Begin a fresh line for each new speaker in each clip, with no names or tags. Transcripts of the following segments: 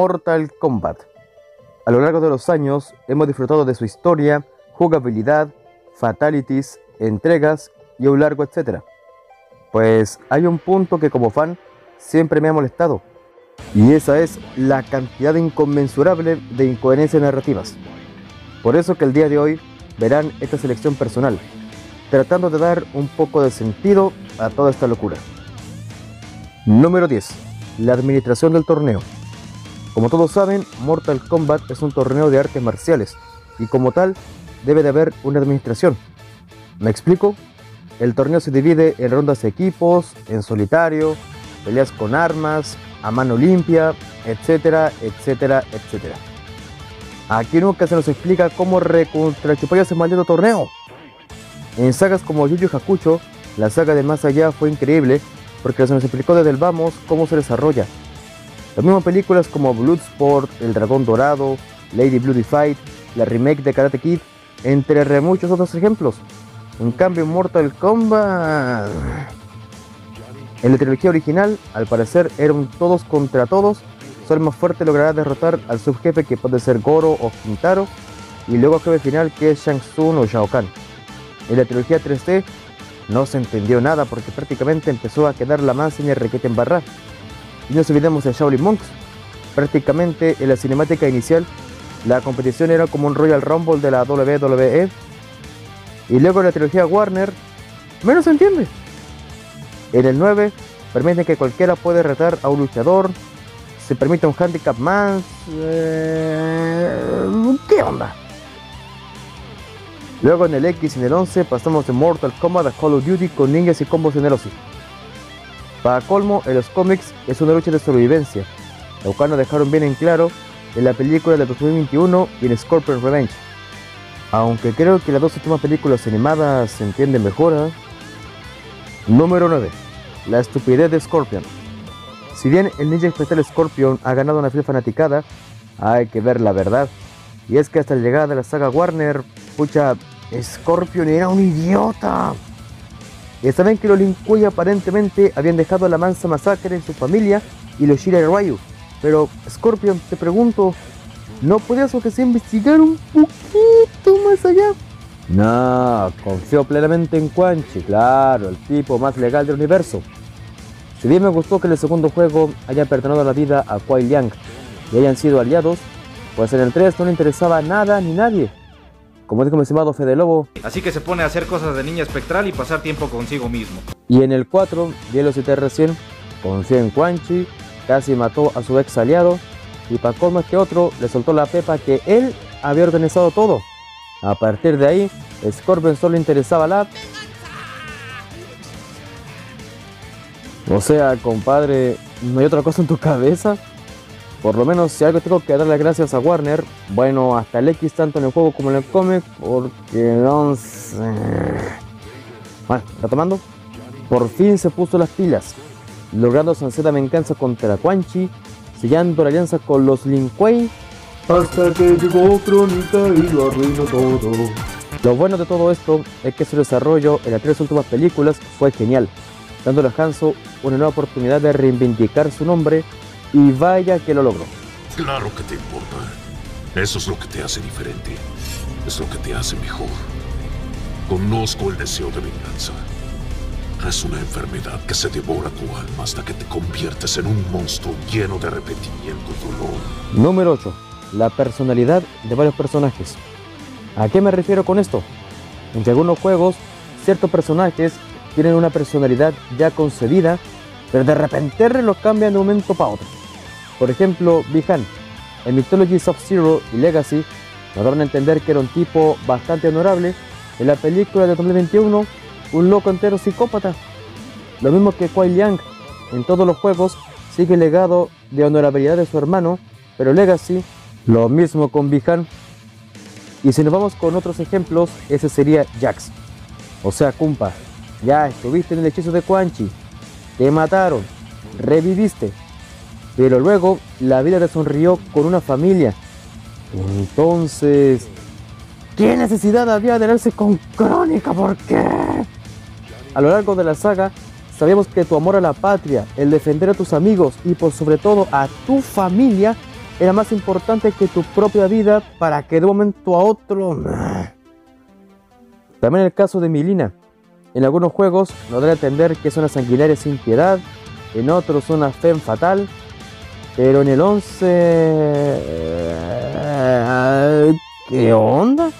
Mortal Kombat. A lo largo de los años hemos disfrutado de su historia, jugabilidad, fatalities, entregas y un largo etcétera. Pues hay un punto que como fan siempre me ha molestado, y esa es la cantidad inconmensurable de incoherencias narrativas. Por eso que el día de hoy verán esta selección personal, tratando de dar un poco de sentido a toda esta locura. Número 10. La administración del torneo. Como todos saben, Mortal Kombat es un torneo de artes marciales y como tal debe de haber una administración. ¿Me explico? El torneo se divide en rondas de equipos, en solitario, peleas con armas, a mano limpia, etcétera, etcétera, etcétera. Aquí nunca se nos explica cómo recontrachupar ese maldito torneo. En sagas como Yu Yu Hakucho, la saga de Más Allá fue increíble porque se nos explicó desde el vamos cómo se desarrolla, las mismas películas como Bloodsport, El Dragón Dorado, Lady Bloody Fight, la remake de Karate Kid, entre muchos otros ejemplos. En cambio, Mortal Kombat. En la trilogía original, al parecer, eran todos contra todos. Solo el más fuerte logrará derrotar al subjefe que puede ser Goro o Quintaro, y luego al jefe final que es Shang Tsung o Shao Kahn. En la trilogía 3D no se entendió nada porque prácticamente empezó a quedar la más en requete en barra. Y nos olvidemos de Shaolin Monks. Prácticamente en la cinemática inicial, la competición era como un Royal Rumble de la WWE. Y luego en la trilogía Warner, menos se entiende. En el 9, permiten que cualquiera puede retar a un luchador. Se permite un handicap más. Eh, ¿Qué onda? Luego en el X y en el 11 pasamos de Mortal Kombat a Call of Duty con ninjas y combos generosos. Para colmo, en los cómics es una lucha de sobrevivencia, lo cual dejaron bien en claro en la película de 2021 y en Scorpion Revenge. Aunque creo que las dos últimas películas animadas se entienden mejor. ¿eh? Número 9. La estupidez de Scorpion. Si bien el ninja especial Scorpion ha ganado una fiel fanaticada, hay que ver la verdad. Y es que hasta la llegada de la saga Warner, pucha, Scorpion era un idiota. Y saben que los Linkuya aparentemente habían dejado la mansa masacre en su familia y los Shirai Ryu. Pero, Scorpion, te pregunto, ¿no podías o que sea investigar un poquito más allá? No, confío plenamente en Quan Chi, claro, el tipo más legal del universo. Si bien me gustó que en el segundo juego haya perdonado la vida a Kuai Liang y hayan sido aliados, pues en el 3 no le interesaba nada ni nadie como dijo mi estimado Fede Lobo.
Así que se pone a hacer cosas de niña espectral y pasar tiempo consigo mismo.
Y en el 4, bien lo cité recién, confió en Quan Chi, casi mató a su ex aliado y para más que otro le soltó la pepa que él había organizado todo. A partir de ahí, Scorpion solo interesaba la... O sea, compadre, ¿no hay otra cosa en tu cabeza? Por lo menos si algo tengo que darle gracias a Warner, bueno, hasta el X tanto en el juego como en el cómic, porque no sé. Bueno, retomando, por fin se puso las pilas, logrando su ansiedad venganza contra Quan Chi, sellando la alianza con los Lin Kuei, hasta que llegó Crónica y lo arruinó todo. Lo bueno de todo esto es que su desarrollo en las tres últimas películas fue genial, dándole a Hanzo una nueva oportunidad de reivindicar su nombre y vaya que lo logró.
Claro que te importa. Eso es lo que te hace diferente. Es lo que te hace mejor. Conozco el deseo de venganza. Es una enfermedad que se devora tu alma hasta que te conviertes en un monstruo lleno de arrepentimiento y dolor.
Número 8. La personalidad de varios personajes. ¿A qué me refiero con esto? En algunos juegos, ciertos personajes tienen una personalidad ya concebida, pero de repente lo cambian de un momento para otro. Por ejemplo, Bihan, en Mythology Sub-Zero y Legacy, nos daban a entender que era un tipo bastante honorable. En la película de 2021, un loco entero psicópata. Lo mismo que Kuai Liang, en todos los juegos, sigue el legado de honorabilidad de su hermano, pero Legacy, lo mismo con Bihan. Y si nos vamos con otros ejemplos, ese sería Jax. O sea, Kumpa, ya estuviste en el hechizo de Quan Chi, te mataron, reviviste, pero luego la vida te sonrió con una familia. Entonces, ¿qué necesidad había de darse con Crónica? ¿Por qué? A lo largo de la saga sabíamos que tu amor a la patria, el defender a tus amigos y por sobre todo a tu familia era más importante que tu propia vida para que de un momento a otro... También el caso de Milina. En algunos juegos nos da a entender que es una sanguinaria sin piedad, en otros una fe fatal, pero en el 11... ¿Qué onda?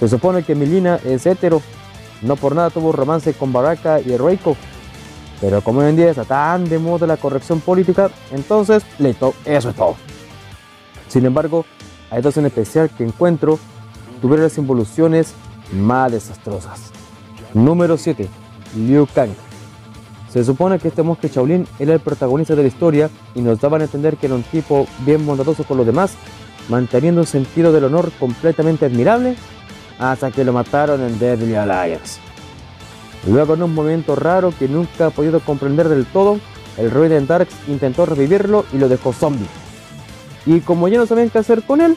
Se supone que Milina es hetero, no por nada tuvo romance con Baraka y Reiko, pero como hoy en día está tan de moda la corrección política, entonces, listo, eso es todo. Sin embargo, hay dos en especial que encuentro tuvieron las involuciones más desastrosas. Número 7. Liu Kang. Se supone que este monje Shaolin era el protagonista de la historia y nos daban a entender que era un tipo bien bondadoso con los demás, manteniendo un sentido del honor completamente admirable, hasta que lo mataron en Deadly Alliance. Luego, en un momento raro que nunca ha podido comprender del todo, el Raiden Darks intentó revivirlo y lo dejó zombie. Y como ya no sabían qué hacer con él,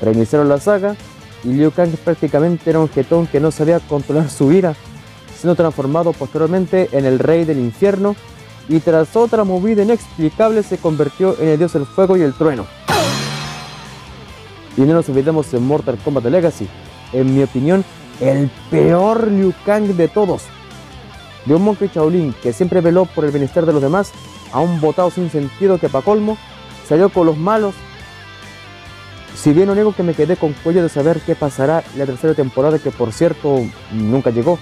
reiniciaron la saga y Liu Kang prácticamente era un jetón que no sabía controlar su ira, siendo transformado posteriormente en el rey del infierno y tras otra movida inexplicable se convirtió en el dios del fuego y el trueno. Y no nos olvidemos en Mortal Kombat Legacy, en mi opinión, el peor Liu Kang de todos. De un monje Shaolin que siempre veló por el bienestar de los demás, a un botado sin sentido que pa' colmo salió con los malos. Si bien no niego que me quedé con cuello de saber qué pasará la tercera temporada, que por cierto nunca llegó.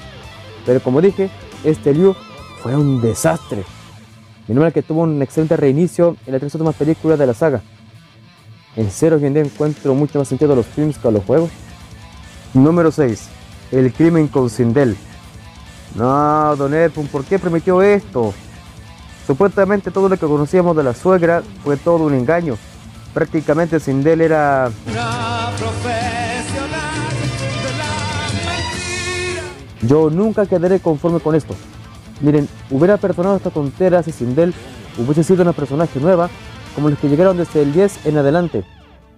Pero como dije, este Liu fue un desastre. Número que tuvo un excelente reinicio en las tres últimas películas de la saga. En serio, hoy en día encuentro mucho más sentido a los films que a los juegos. Número 6. El crimen con Sindel. No, Don Edmund, ¿por qué permitió esto? Supuestamente todo lo que conocíamos de la suegra fue todo un engaño. Prácticamente Sindel era... Yo nunca quedaré conforme con esto. Miren, hubiera perdonado esta tontera si Sindel hubiese sido una personaje nueva, como los que llegaron desde el 10 en adelante.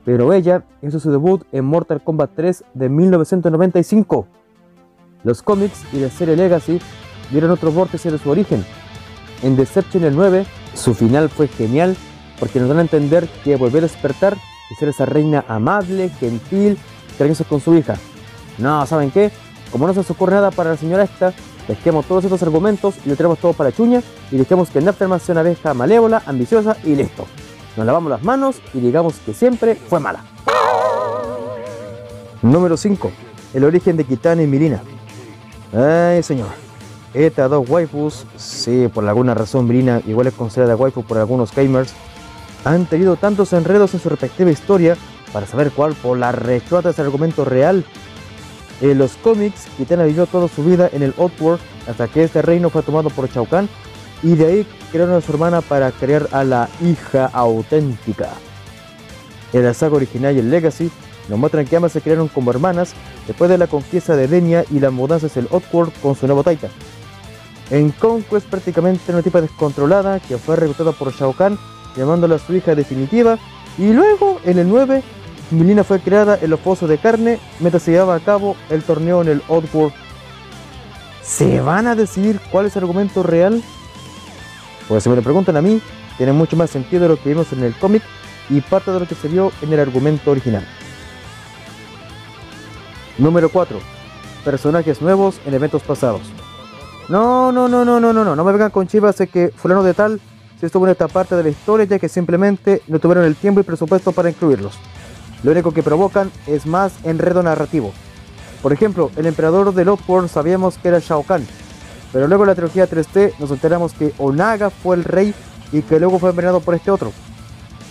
Pero ella hizo su debut en Mortal Kombat 3 de 1995. Los cómics y la serie Legacy dieron otro vórtice de su origen. En Deception el 9, su final fue genial porque nos dan a entender que volvió a despertar y ser esa reina amable, gentil, cariñosa con su hija. No, ¿saben qué? Como no se nos ocurre nada para la señora esta, dejemos todos estos argumentos y lo tenemos todo para Chuña y dejemos que Nafterman sea una abeja malévola, ambiciosa y listo. Nos lavamos las manos y digamos que siempre fue mala. Número 5. El origen de Kitana y Milina. Ay, señor. Estas dos waifus, sí, por alguna razón Milina igual es considerada waifu por algunos gamers, han tenido tantos enredos en su respectiva historia para saber cuál por la rechuata es el argumento real. En los cómics, Kitana vivió toda su vida en el Outworld hasta que este reino fue tomado por Shao Kahn y de ahí crearon a su hermana para crear a la hija auténtica. En la saga original y el Legacy nos muestran que ambas se crearon como hermanas después de la conquista de Denia y las mudanzas del Outworld con su nuevo Taita. En Conquest prácticamente una tipa descontrolada que fue reclutada por Shao Kahn llamándola su hija definitiva y luego en el 9 Milina fue creada en los pozos de carne mientras se llevaba a cabo el torneo en el Outworld. ¿Se van a decidir cuál es el argumento real? Pues si me lo preguntan a mí, tiene mucho más sentido de lo que vimos en el cómic y parte de lo que se vio en el argumento original. Número 4. Personajes nuevos en eventos pasados. No, no, no, no, no, no, no, no me vengan con chivas de que fulano de tal si estuvo en esta parte de la historia ya que simplemente no tuvieron el tiempo y presupuesto para incluirlos. Lo único que provocan es más enredo narrativo. Por ejemplo, el emperador de World sabíamos que era Shao Kahn, pero luego en la trilogía 3D nos enteramos que Onaga fue el rey y que luego fue envenenado por este otro.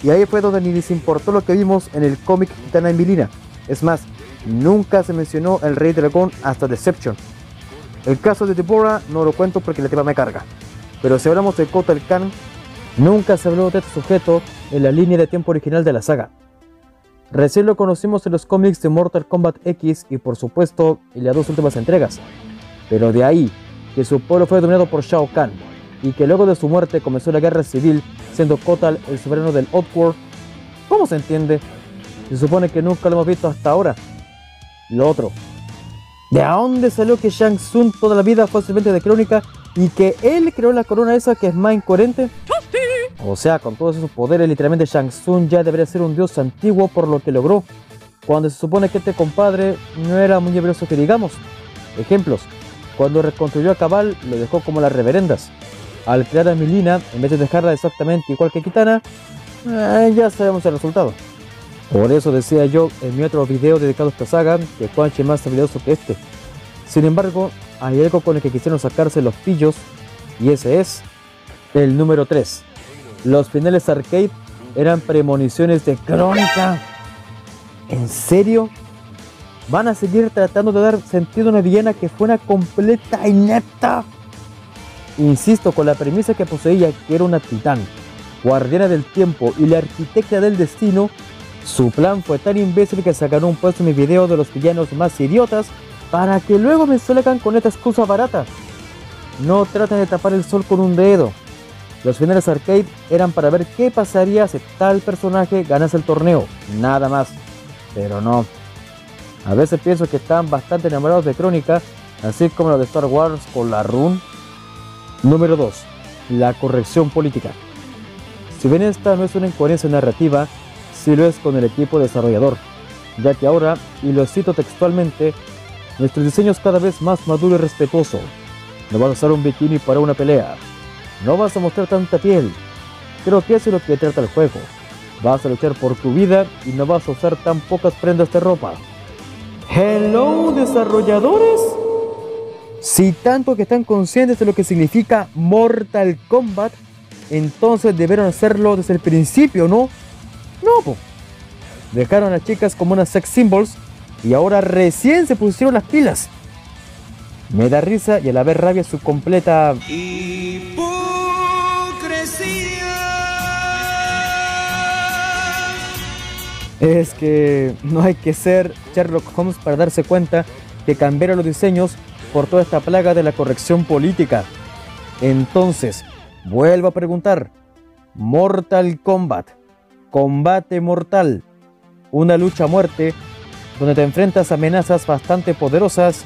Y ahí fue donde ni les importó lo que vimos en el cómic Titana y Milina. Es más, nunca se mencionó el rey dragón hasta Deception. El caso de Deborah no lo cuento porque la tema me carga. Pero si hablamos de Kotal Khan, nunca se habló de este sujeto en la línea de tiempo original de la saga. Recién lo conocimos en los cómics de Mortal Kombat X y por supuesto en las dos últimas entregas. Pero de ahí, que su pueblo fue dominado por Shao Kahn y que luego de su muerte comenzó la guerra civil siendo Kotal el soberano del Outworld, ¿cómo se entiende? Se supone que nunca lo hemos visto hasta ahora. Lo otro, ¿de dónde salió que Shang Tsung toda la vida fue sirviente de crónica y que él creó la corona esa que es más incoherente. O sea, con todos esos poderes, literalmente Shang Tsung ya debería ser un dios antiguo por lo que logró, cuando se supone que este compadre no era muy hebroso que digamos. Ejemplos, cuando reconstruyó a Cabal lo dejó como las reverendas. Al crear a Milina, en vez de dejarla exactamente igual que Kitana, eh, ya sabemos el resultado. Por eso decía yo en mi otro video dedicado a esta saga que Quan es más habilidoso que este. Sin embargo, hay algo con el que quisieron sacarse los pillos y ese es el número 3. Los finales arcade eran premoniciones de crónica. ¿En serio? ¿Van a seguir tratando de dar sentido a una villana que fue una completa inepta? Insisto con la premisa que poseía que era una titán, guardiana del tiempo y la arquitecta del destino, su plan fue tan imbécil que sacaron un puesto en mi video de los villanos más idiotas para que luego me salgan con esta excusa barata. No traten de tapar el sol con un dedo. Los finales arcade eran para ver qué pasaría si tal personaje ganase el torneo, nada más. Pero no. A veces pienso que están bastante enamorados de Crónica, así como los de Star Wars con la Rune. Número 2. La corrección política. Si bien esta no es una incoherencia narrativa, sí lo es con el equipo desarrollador, ya que ahora, y lo cito textualmente, nuestro diseño es cada vez más maduro y respetuoso. No vas a usar un bikini para una pelea. No vas a mostrar tanta piel. Creo que eso es lo que trata el juego. Vas a luchar por tu vida y no vas a usar tan pocas prendas de ropa. Hello, desarrolladores. Si tanto que están conscientes de lo que significa Mortal Kombat, entonces debieron hacerlo desde el principio, ¿no? No. Dejaron a las chicas como unas sex symbols y ahora recién se pusieron las pilas. Me da risa y a la vez rabia su completa es que no hay que ser Sherlock Holmes para darse cuenta que cambiaron los diseños por toda esta plaga de la corrección política. Entonces, vuelvo a preguntar, Mortal Kombat, combate mortal, una lucha a muerte donde te enfrentas a amenazas bastante poderosas,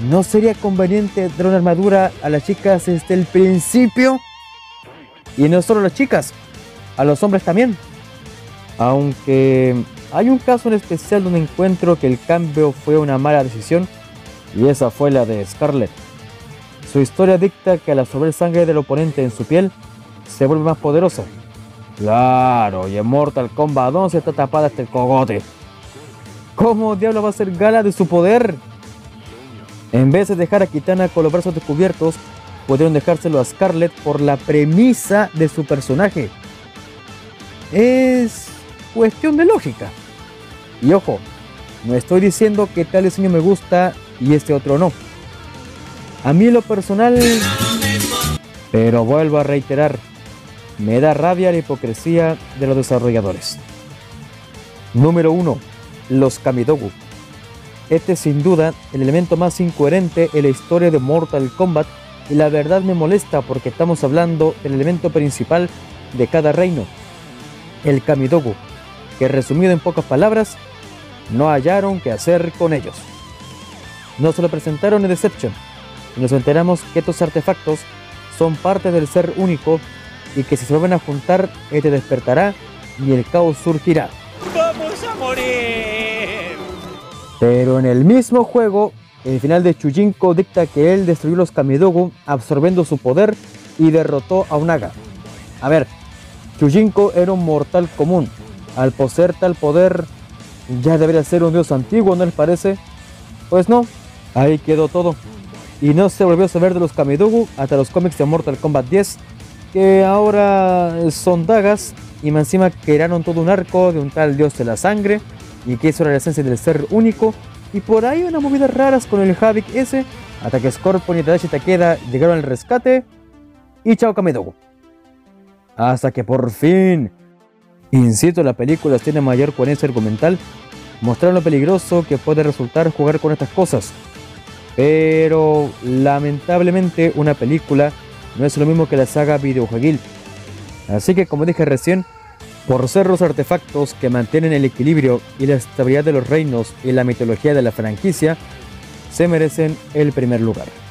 ¿no sería conveniente dar una armadura a las chicas desde el principio? Y no solo a las chicas, a los hombres también. Aunque hay un caso en especial donde encuentro que el cambio fue una mala decisión, y esa fue la de Scarlett. Su historia dicta que al absorber sangre del oponente en su piel, se vuelve más poderosa. Claro, y en Mortal Kombat 11 está tapada hasta el cogote. ¿Cómo diablo va a ser gala de su poder? En vez de dejar a Kitana con los brazos descubiertos, pudieron dejárselo a Scarlett por la premisa de su personaje. Es cuestión de lógica. Y ojo, no estoy diciendo que tal diseño me gusta y este otro no. A mí lo personal, pero vuelvo a reiterar, me da rabia la hipocresía de los desarrolladores. Número 1. Los Kamidogu. Este es sin duda el elemento más incoherente en la historia de Mortal Kombat y la verdad me molesta porque estamos hablando del elemento principal de cada reino, el Kamidogu, que resumido en pocas palabras, no hallaron qué hacer con ellos. No se lo presentaron en Deception y nos enteramos que estos artefactos son parte del ser único y que si se vuelven a juntar, este despertará y el caos surgirá.
¡Vamos a morir!
Pero en el mismo juego, el final de Chujinko dicta que él destruyó los Kamidogu absorbiendo su poder y derrotó a Unaga. A ver, Chujinko era un mortal común. Al poseer tal poder, ya debería ser un dios antiguo, ¿no les parece? Pues no, ahí quedó todo. Y no se volvió a saber de los Kamidogu hasta los cómics de Mortal Kombat 10, que ahora son dagas y más encima crearon todo un arco de un tal dios de la sangre y que era la esencia del ser único. Y por ahí unas movidas raras con el Havik ese, hasta que Scorpion y Tadashi Takeda llegaron al rescate y chao Kamidogu. Hasta que por fin, insisto, la película tiene mayor coherencia argumental, mostraron lo peligroso que puede resultar jugar con estas cosas. Pero lamentablemente una película no es lo mismo que la saga videojueguil. Así que como dije recién, por ser los artefactos que mantienen el equilibrio y la estabilidad de los reinos y la mitología de la franquicia, se merecen el primer lugar.